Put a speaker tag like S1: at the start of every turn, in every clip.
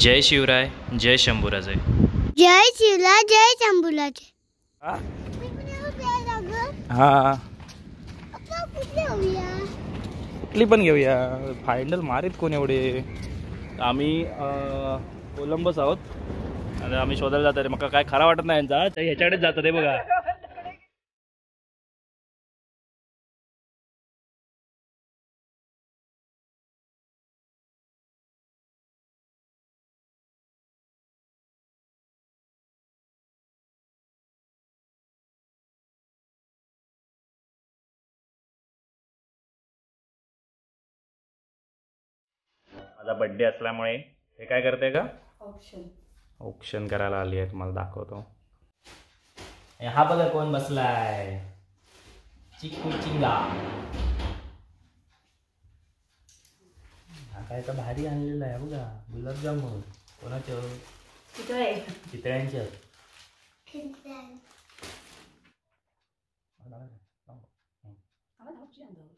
S1: जय शिवराय जय शंभूराजे.
S2: जय शिवला जय शंभूलाचे
S1: हा? कुठली पण घेऊया. फायनल मारीत कोण एवढे? आम्ही कोलंबस आहोत. आणि आम्ही शोधायला जातो रे. मग काय खरा वाटत नाही यांचा? ह्याच्याकडेच जातं रे बघा. माझा बड्डे असल्यामुळे. हे काय करते का
S3: ऑप्शन
S1: ऑप्शन करायला आली आहे तुम्हाला दाखवतो. हा बघा कोण बसलाय. चिकू चिंगा. हा काय तर भारी आणलेला आहे बघा. गुलाबजामुन. कोणाचं?
S3: तिथं आहे
S1: चितळ्यांचं
S3: आम्हाला धावची अंदाज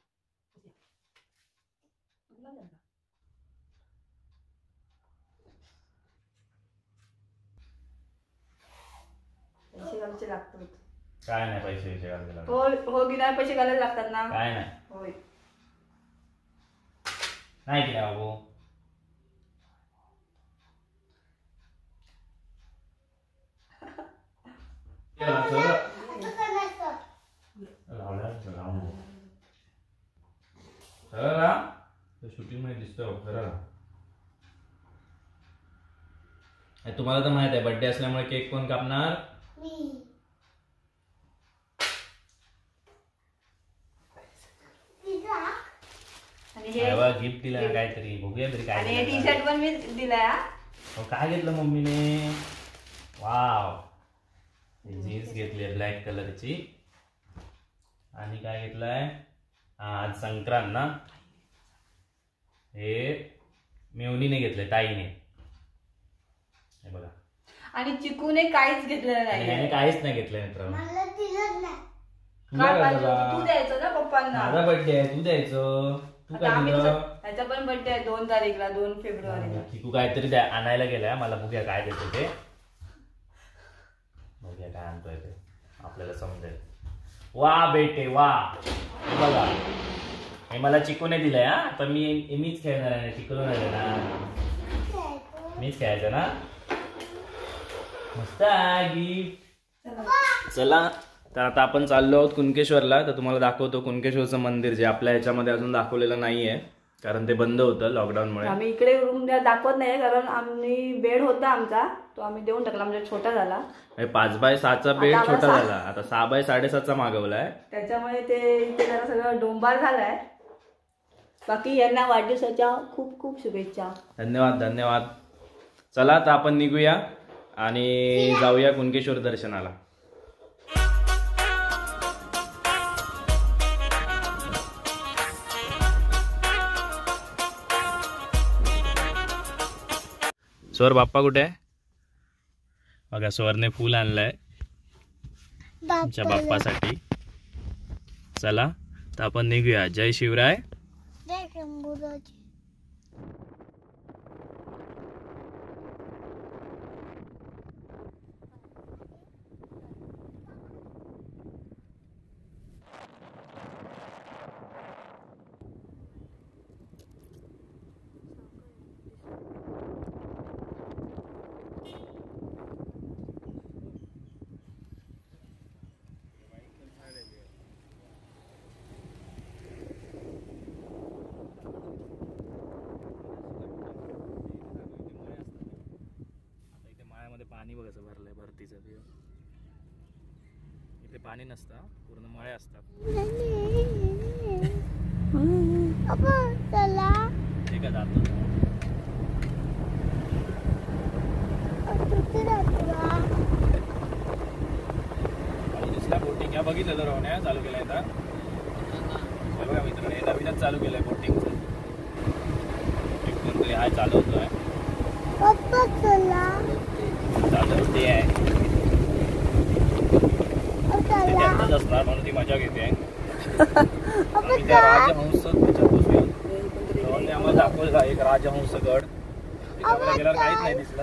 S3: गुलाबजाम का? पैसे घालायचे लागतात.
S1: काय नाही पैसे पैसे घालायला
S3: हो हो की नाही पैसे घालायला लागतात ना?
S1: काय नाही.
S3: होय.
S1: नाही की नाही बाबू. शूटिंगमध्ये दिसतो खरं तुम्हाला तर माहीत आहे बर्थडे असल्यामुळे केक कोण कापणार?
S3: आणि हे
S1: गिफ्ट दिलं काहीतरी. बघूया तरी काय
S3: आणि हे टी. शर्ट पण मी दिलाय हा.
S1: काय घेतलं मम्मीने? वाव. जीन्स घेतली ब्लॅक कलरची आणि काय घेतलंय? हा, आज संक्रांत ना. हे मेवणीने घेतलंय ताईने.
S3: आणि चिकूने काहीच घेतलेलं
S1: आणि
S3: नाही
S1: काहीच नाही घेतलंय मित्रांनो
S2: मला दिलंच नाही.
S3: काय पाहिजे होतं? तू? द्यायचं ना पप्पांना.
S1: माझा बर्थडे आहे तू द्यायचं. तू
S3: आता
S1: काय
S3: आम्ही
S1: दिलं
S3: ह्याचा पण बर्थडे आहे दोन तारीखला दोन फेब्रुवारीला.
S1: तू काहीतरी द्या आणायला गेलाय. मला बघूया काय देतो ते. बघूया काय आणतोय ते. आपल्याला समजेल. वा बेटे वा. हे बघा. हे मला चिकूने दिलंय हा. तर मी मीच खेळणार आहे चिकून नाही देणार. मीच खेळायचं ना? चला. तर आता आपण चाललो आहोत कुणकेश्वरला. तर तुम्हाला दाखवतो कुणकेश्वरचं मंदिर जे आपल्या ह्याच्यामध्ये अजून दाखवलेलं नाहीये कारण ते बंद होतं लॉकडाऊनमुळे
S3: आम्ही इकडे रूम दाखवत नाही कारण आम्ही बेड होता आमचा. तो आम्ही देऊन टाकला म्हणजे छोटा झाला.
S1: हे पाच बाय सहाचा बेड
S3: आता
S1: छोटा झाला. आता सहा बाय साडेसातचा मागवलाय.
S3: त्याच्यामुळे ते इथे जरा सगळं डोंबार झालाय. बाकी यांना वाढदिवसाच्या खूप खूप शुभेच्छा.
S1: धन्यवाद धन्यवाद. चला तर आपण निघूया. आणि जाऊया कुणकेश्वर दर्शनाला. स्वर बाप्पा कुठे आहे? बघा स्वरने फूल आणलंय. आमच्या बाप्पासाठी. चला तर आपण निघूया. जय शिवराय.
S2: जय शंभूलाचे
S1: आता इथे बघ भरलंय भरतीचं ते इथे पाणी नसतं पूर्ण मळे असतात. ठीक आहे जातो. दुसरा बोटिंग या बघितलं राहण्या चालू केलाय आता. हे बघा मित्रांनो हे नवीनच चालू केलंय बोटिंगचं. एक कोणतरी हा
S2: चला
S1: चालू ते आहे
S2: अ,
S1: ते
S2: चला
S1: असणार म्हणून ती मजा घेते आहे त्या राजहंस त्याच्यात आम्हाला दाखवला एक राजहंस गड गेल्यावर काहीच नाही दिसलं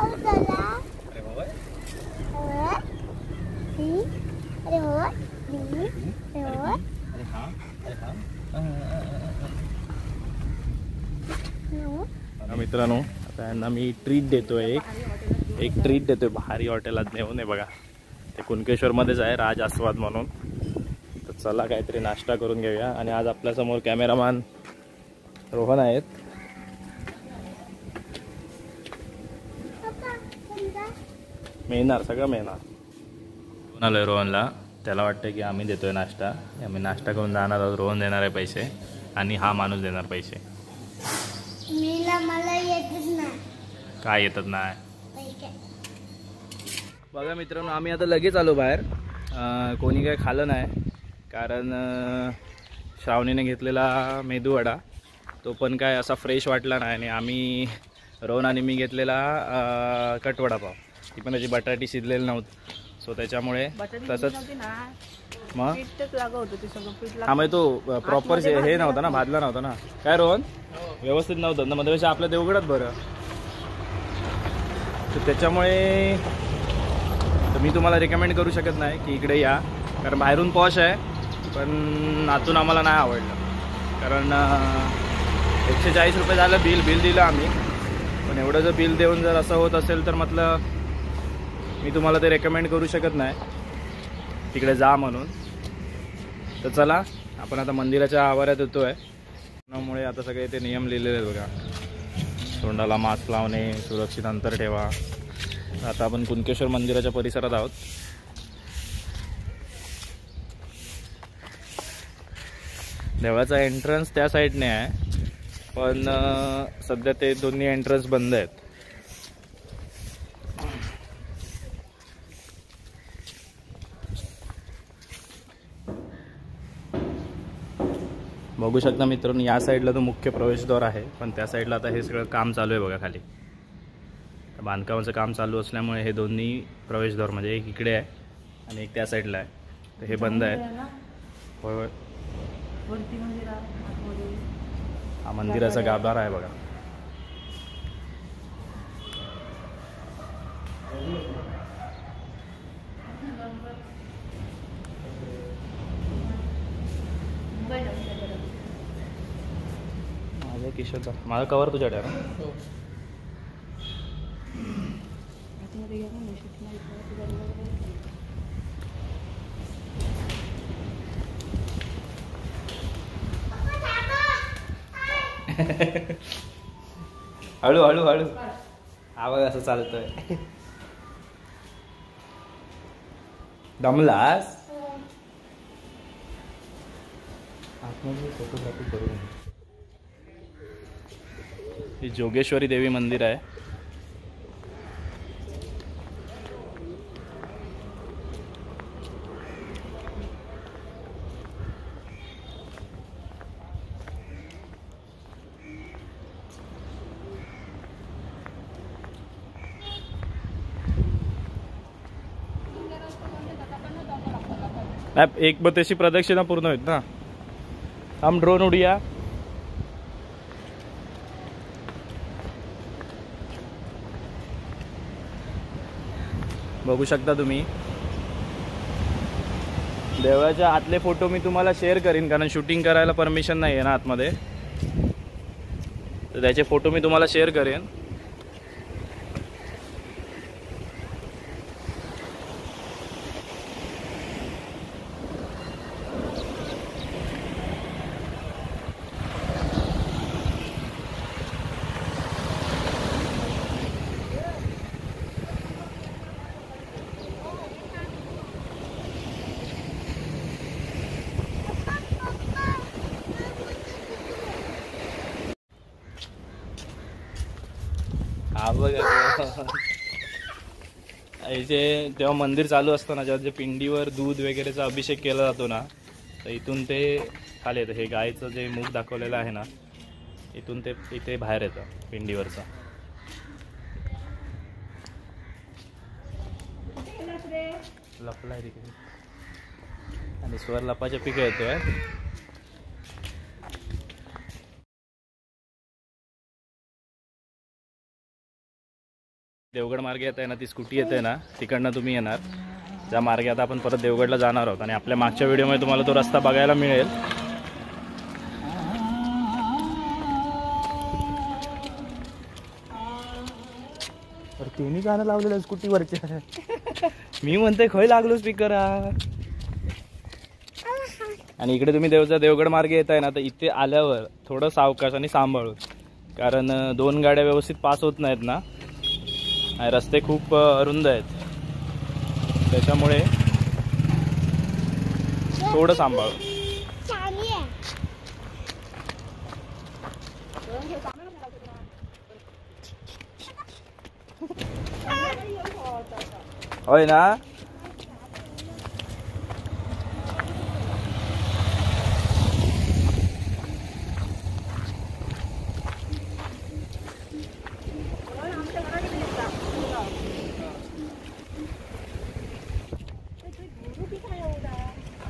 S1: अरे बाबा
S2: अरे हो अरे हो
S1: अरे हा अरे हा मित्रांनो आता यांना मी ट्रीट देतोय एक. एक ट्रीट देतोय भारी हॉटेलात नेऊन आहे बघा. ते कुणकेश्वरमध्येच आहे राज आस्वाद म्हणून. तर चला काहीतरी नाश्ता करून घेऊया. आणि आज आपल्यासमोर कॅमेरामॅन रोहन आहेत. मिळणार सगळं मिळणार रोहन आलोय रोहनला. त्याला वाटतं की आम्ही देतोय नाश्ता. आम्ही नाश्ता करून जाणार आहोत. रोहन देणार आहे पैसे आणि हा माणूस देणार पैसे.
S2: मीला मला येतच नाही?
S1: बघा मित्रांनो आम्ही आता लगेच आलो बाहेर. अं, कोणी काय खाल्लं नाही कारण श्रावणीने घेतलेला मेदूवडा तो पण काय असा फ्रेश वाटला नाही आणि आम्ही रोहन आणि मी घेतलेला अं, कटवडापाव ती पण त्याची बटाटी शिजलेली नव्हती. सो त्याच्यामुळे तसंच मग
S3: पीठच लागत होतं ते सगळं पीठ
S1: हा म्हणजे तो प्रॉपर हे नव्हता ना भाजला नव्हता ना. काय रोहन? व्यवस्थित नव्हतं. ना मध्ये आपल्या देवगडात बरं. तर त्याच्यामुळे तर मी तुम्हाला रेकमेंड करू शकत नाही की इकडे या. कारण बाहेरून पॉश आहे पण आतून आम्हाला नाही आवडलं. कारण एकशे चाळीस रुपये झालं बिल बिल दिलं आम्ही. पण एवढं जर बिल देऊन जर असं होत असेल तर म्हटलं मी तुम्हाला ते रेकमेंड करू शकत नाही. तिकडे जा म्हणून. तर चला आपण आता मंदिराच्या आवारात आहे त्यामुळे आता सगळे ते नियम लिहिलेले आहेत बघा. तोंडाला मास्क लावणे सुरक्षित अंतर ठेवा. आता आपण कुणकेश्वर मंदिराच्या परिसरात आहोत. देवाचा एंट्रन्स त्या साईडने आहे. पण सध्या ते दोन्ही एंट्रन्स बंद आहेत. बघू शकता मित्रांनो या साईडला तो मुख्य प्रवेशद्वार आहे पण त्या साईडला आता हे सगळं काम चालू आहे बघा खाली. बांधकामाचं काम चालू असल्यामुळे हे दोन्ही प्रवेशद्वार म्हणजे एक इकडे आहे आणि एक त्या साईडला आहे. तर हे बंद आहे. होय होय. हा मंदिराचा गाभारा आहे बघा. माझा किशोरचा माझा कवर तुझ्याकडे आहे
S3: वगैरे.
S1: हळू हळू हळू. आवाज असं चालतोय. दमलास? आतमध्ये फोटोग्राफी करू हे जोगेश्वरी देवी मंदिर आहे. नाही एक मग प्रदक्षिणा पूर्ण होईल ना? हम ड्रोन उडिया. बघू शकता तुम्ही. देवळाच्या आतले फोटो मी तुम्हाला शेअर करीन कारण शूटिंग करायला परमिशन नाही आहे ना आतमध्ये. तर त्याचे फोटो मी तुम्हाला शेअर करेन हा बघा इथे जेव्हा मंदिर चालू असतं ना जेव्हा जे पिंडीवर दूध वगैरेचा अभिषेक केला जातो ना तर इथून ते खाली येतं. हे गायचं जे मुख दाखवलेलं आहे ना इथून ते इथे बाहेर येतं पिंडीवरचं. लपलाय तिकडे. आणि स्वर लपाच्या पिकं येतोय. देवगड मार्गे येत आहे ना ती स्कूटी येते ना तिकडनं तुम्ही येणार. त्या मार्गे आता आपण परत देवगडला जाणार आहोत. आणि आपल्या मागच्या व्हिडिओमध्ये तुम्हाला तो रस्ता बघायला मिळेल. तर तिन्ही गाणं लावलेलं स्कूटीवरच्या मी म्हणते खय लागलो स्पीकर आणि इकडे तुम्ही देवचा देवगड मार्गे येत आहे ना तर इथे आल्यावर थोडं सावकाश आणि सांभाळून. कारण दोन गाड्या व्यवस्थित पास होत नाहीत ना. आणि रस्ते खूप अरुंद आहेत. त्याच्यामुळे थोडं
S2: सांभाळ.
S1: होय ना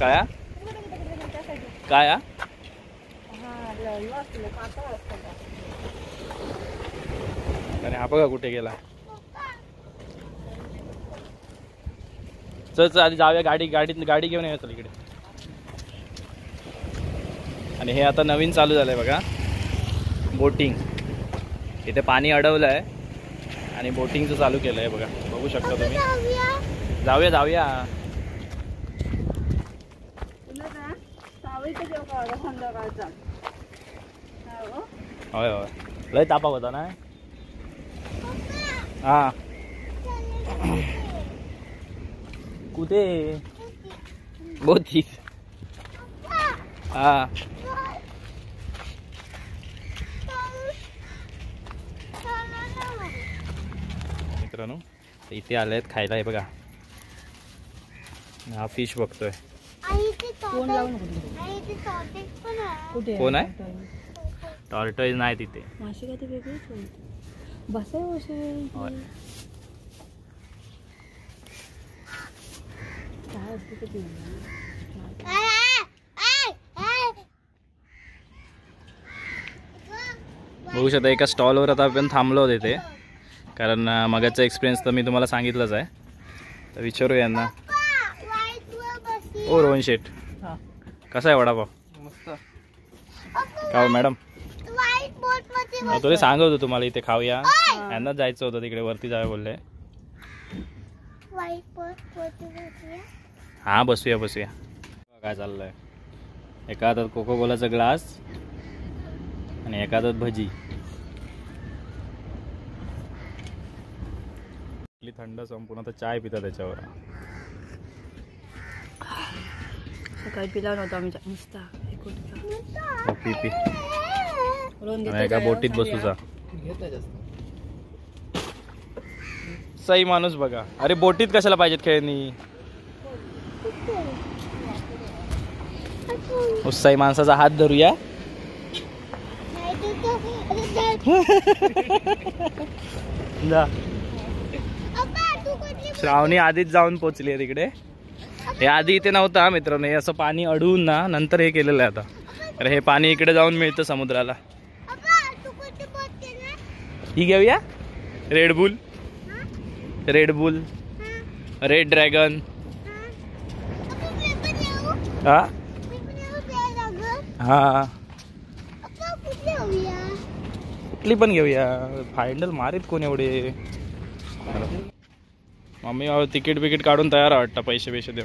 S1: काय हा? काय हा? आणि हा बघा कुठे गेला. चल चल आधी जाऊया गाडी गाडी गाडी घेऊन येऊया चल इकडे. आणि हे आता नवीन चालू झालंय बघा. बोटिंग. इथे पाणी अडवलं आहे आणि बोटिंगचं चालू केलं आहे बघा. बघू शकता तुम्ही.
S2: जाऊया
S1: जाऊया.
S3: संध्याकाळचा?
S1: होय होय. लय तापा होता ना? हा. कुठे? बोतीस हा. मित्रांनो इथे आले आहेत खायला हे बघा. हा फिश बघतोय.
S3: कुठे
S2: ते
S1: कोण आहे? टॉर्टॉईज नाही तिथे.
S3: माशी काय ते वेगळीच बसाय काय असते ते.
S1: बघू शकता एका स्टॉलवर आता आपण थांबलो होतो इथे. कारण मगाचा एक्सपिरियन्स तर मी तुम्हाला सांगितलंच आहे. तर विचारू यांना. ओ रोहन शेठ. कसा आहे वडापाव? का हो, मॅडम. तुला सांगत होतो तुम्हाला इथे खाऊया. यांनाच जायचं होतं तिकडे वरती जाऊया बोलले. हा बसूया बसूया. काय चाललंय. एका हातात कोको कोलाचा ग्लास आणि एका हातात भजी. थंड संपूर्ण आता चाय पिता त्याच्यावर
S3: सकाळी पिला नव्हता आम्ही नुसता
S1: पी पी. एका? बोटीत. बसूचा. सही माणूस बघा. अरे बोटीत कशाला पाहिजेत खेळणी? उत्साही माणसाचा हात धरूया. श्रावणी आधीच जाऊन पोचली आहे तिकडे. हे आधी इथे नव्हतं मित्रांनो. हे असं पाणी अडवून ना नंतर हे केलेलं आहे आता. अरे हे पाणी इकडे जाऊन मिळतं समुद्राला. ही घेऊया? रेडबुल रेडबुल रेड ड्रॅगन
S2: हा. पण
S1: हा?
S2: कुठली
S1: पण घेऊया. फायनल मारीत कोण एवढे? मम्मी तिकीट बिकीट काढून तयार वाटतं पैसे पैसे देऊ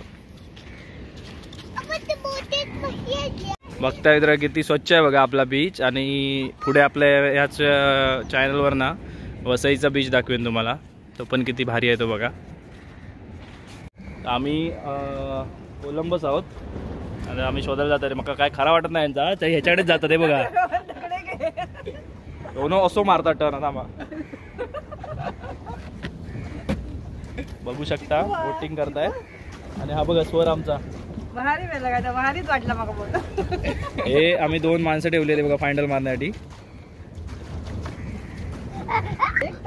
S2: बघता
S1: बघताय तर किती स्वच्छ आहे बघा आपला बीच आणि पुढे आपल्या ह्याच चॅनलवर ना वसईचा बीच दाखवेन तुम्हाला. तो पण किती भारी आहे तो बघा. आम्ही कोलंबस आहोत. आणि आम्ही शोधायला जातो मग काय खरा वाटत नाही यांचा. ह्याच्याकडेच जातात हे बघा. दोन असो मारतात टर्न थांबा बघू शकता बोटिंग करताय. आणि हा बघा स्वर आमचा.
S3: भारी भारीच वाटला मला
S1: हे आम्ही दोन माणसं ठेवलेले बघा फायनल मारण्यासाठी.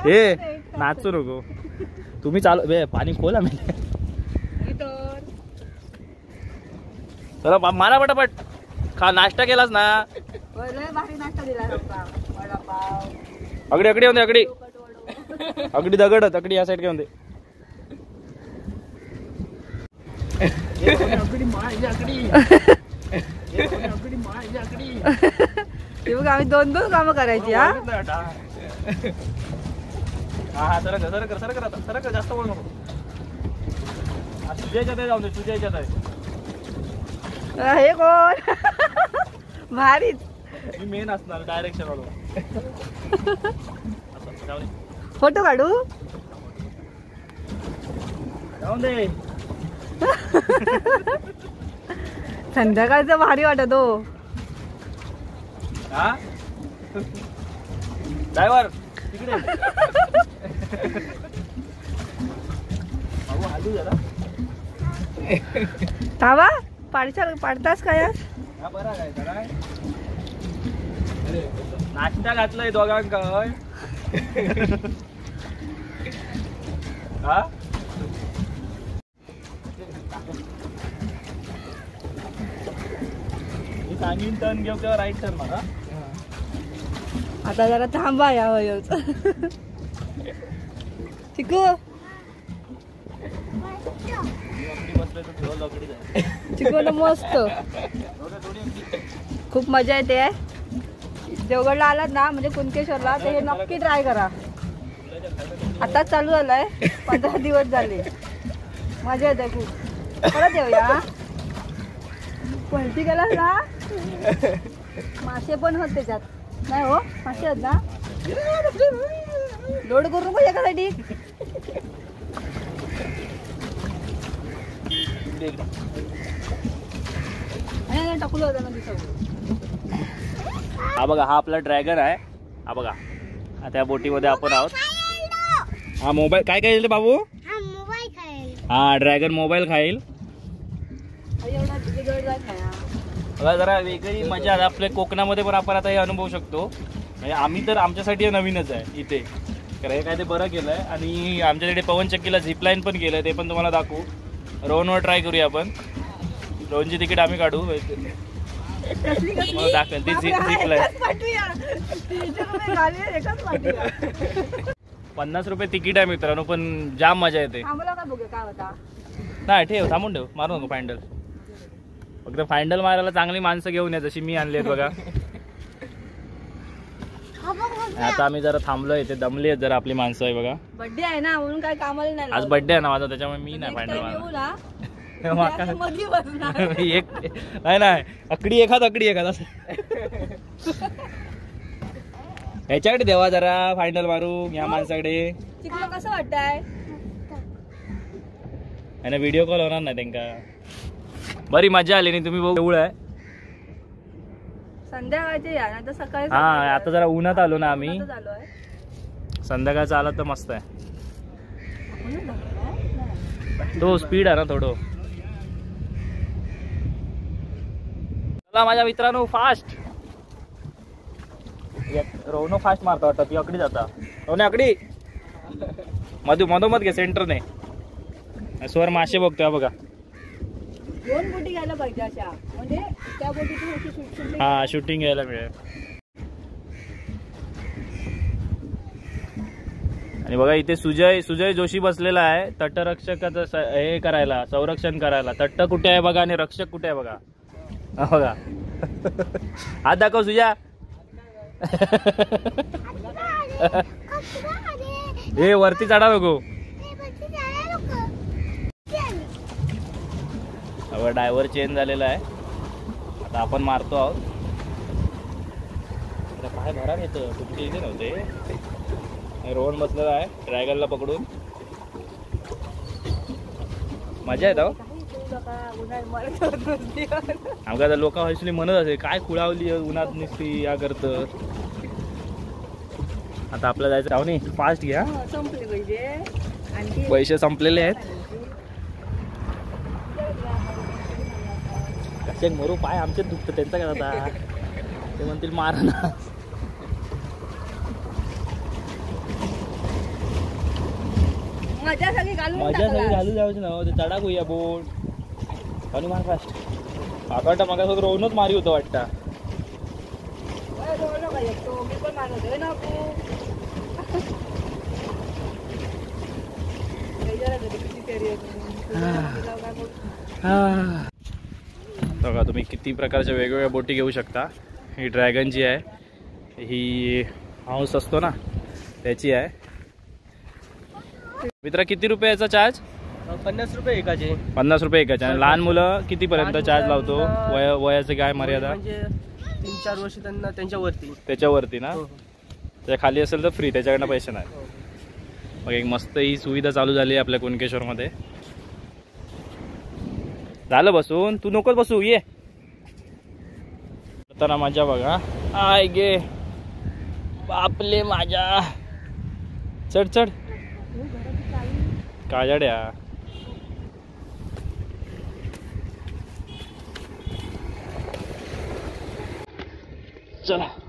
S1: हे नाचू नको. तुम्ही चालू बे पाणी खोल आम्ही. चला मारा पटापट. खा नाश्ता केलास ना.
S3: नाश्ता दिला होता
S1: अगडी अगडी येऊन दे, अगडी. या साईड घेऊन दे.
S3: हे बघ आम्ही दोन दोन कामं करायची हा?
S1: सरक सरक सरक आता सरक जास्त बोल नको. हा, तुझ्या याच्यात आहे जाऊन दे तुझ्या याच्यात आहे.
S3: हे कोण? भारीच.
S1: मी मेन असणार डायरेक्शन वालो.
S3: फोटो काढू?
S1: जाऊन दे.
S3: संध्याकाळचं भारी वाटत हो.
S1: ड्रायव्हर
S3: थांबा पाडशाल पाडतास काय
S1: नाश्ता घातलाय दोघांक हा? मी टर्न घेऊ किंवा राईट टर्न मला
S3: आता जरा थांबा या वयोच. चिकू. चिकूला मस्त. खूप मजा येते. देवगडला आलात ना म्हणजे कुणकेश्वरला तर हे नक्की ट्राय करा. आता चालू झालंय. पंधरा दिवस झाले. मजा येते खूप. परत येऊया. पलटी गेलास ना? मासे पण होत त्याच्यात. नाही हो मासे आहेत ना? लोड करू नको एकासाठी आणि टाकलं होतं ना दिसत
S1: हा बघा हा आपला ड्रॅगन आहे. हा बघा हा त्या बोटीमध्ये आपण आहोत. हा मोबाईल काय काय बाबू?
S2: हा
S1: हा ड्रॅगन मोबाईल खाईल.
S3: एवढा
S1: बघा जरा वेगळी मजा. आपल्या कोकणामध्ये पण आपण आता हे अनुभवू शकतो. म्हणजे आम्ही तर आमच्यासाठी हे नवीनच आहे इथे. कारण हे काय ते बरं केलं आहे आणि आमच्या तिकडे पवन चक्कीला झिपलाईन पण केलं आहे ते पण तुम्हाला दाखवू. रोहनवर ट्राय करूया आपण. रोहनची तिकीट आम्ही काढू. दाखवेल ती झिपलाईन. पन्नास रुपये तिकीट आहे मित्रांनो पण जाम मजा येते. नाही ठेव थांबून ठेव. मारू नको फायनल फक्त फायनल मारायला चांगली माणसं घेऊन या जशी मी आणली आहेत बघा.
S2: हा.
S1: आता आम्ही जरा थांबलो इथे दमली आहेत जरा आपली माणसं आहे बघा.
S3: बर्थडे आहे ना म्हणून काय कामाला नाही
S1: आज
S3: लावलं.
S1: बर्थडे आहे ना माझा त्याच्यामुळे मी नाही
S3: Next
S1: फायनल
S3: time येऊ
S1: मारणार
S3: ना
S1: माका-
S3: त्याच्या मध्ये बसणार.
S1: एक नाही नाही. अकडी एखाद अकडी एखाद असं. ह्याच्याकडे देवा जरा फायनल मारू या माणसाकडे.
S3: चिकलं कसं वाटतंय?
S1: आणि व्हिडिओ कॉल होणार नाही त्यांका बरी मजा आली नाही तुम्ही बघू एवढं आहे.
S3: संध्याकाळचे या सकाळी
S1: हा आता जरा उन्हात आलो ना आम्ही. संध्याकाळचं आलं तर मस्त आहे. तो स्पीड आहे ना थोडं. चला माझ्या मित्रांनो फास्ट रोहनो फास्ट मारतो वाटतं ती अकडी जाता. रोहने अकडी. मधू मधोमध घे सेंटरने स्वर मासे बघतोय बघा.
S3: दोन बोटी घ्यायला पाहिजे अशा. म्हणजे त्या बोटीतून
S1: हा शूटिंग घ्यायला मिळेल. आणि बघा इथे सुजय सुजय जोशी बसलेला आहे. तटरक्षकाचं हे करायला संरक्षण करायला. तट्ट कुठे आहे बघा आणि रक्षक कुठे आहे बघा. हा बघा. हात दाखव सुजा. हे वरती चढा नको ड्रायव्हर चेंज झालेला आहे. आता आपण मारतो आहोत. आता काय भरा येतं. तुमच्या इथे नव्हते. रोहन बसलेला आहे ड्रॅगनला पकडून. मजा येत हो आमका तर लोक हसली म्हणत असे काय खुळावली उन्हात निसती या करत. आता आपल्याला जायचं राहू नाही फास्ट घ्या.
S3: संपले पाहिजे आणखी
S1: पैसे संपलेले आहेत. ख्रिश्चन मरू पाय आमचेच दुखत त्यांचं काय आता? ते म्हणतील मार ना.
S3: मजा सगळी
S1: घालू जायचे ना ते चढा गुया बोट. हनुमान फास्ट आता मग रोवूनच मारी होतं वाटत.
S3: हा.
S1: बघा तुम्ही किती प्रकारच्या वेगवेगळ्या बोटी घेऊ शकता. ही ड्रॅगन जी आहे. ही हाऊस असतो ना त्याची आहे. मित्रा किती रुपयाचा चार्ज
S4: पन्नास रुपये एकाचे.
S1: पन्नास रुपये एकाच्या आणि लहान मुलं कितीपर्यंत चार्ज लावतो? वय वयाची काय मर्यादा?
S4: म्हणजे तीन चार वर्ष त्यांना त्यांच्यावरती
S1: त्याच्यावरती ना?
S4: हो, हो.
S1: त्याच्याखाली असेल तर फ्री त्याच्याकडनं पैसे नाही.
S4: हो.
S1: मग एक मस्त ही सुविधा चालू झाली आहे आपल्या कुणकेश्वरमध्ये. झालं बसून तू नकोच बसू ये. तर माझ्या बघा. आय गे. बापले माझ्या. चढ चढ. काजड्या. चला.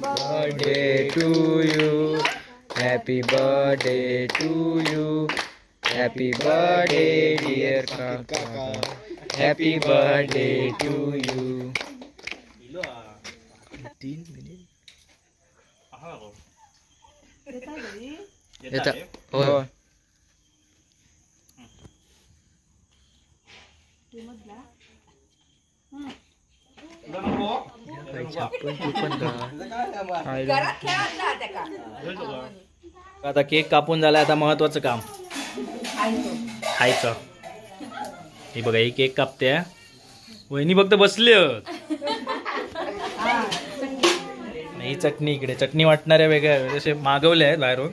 S5: Birthday to you. Happy birthday to you. Happy birthday, dear Kaka. Happy birthday to you. येता हो
S1: आता केक कापून झालाय आता महत्वाचं काम. खायचं. हे बघा ही केक कापते वहिनी फक्त बसले ही चटणी. इकडे. चटणी वाटणाऱ्या वेगळ्या जसे मागवल्या आहेत बाहेरून.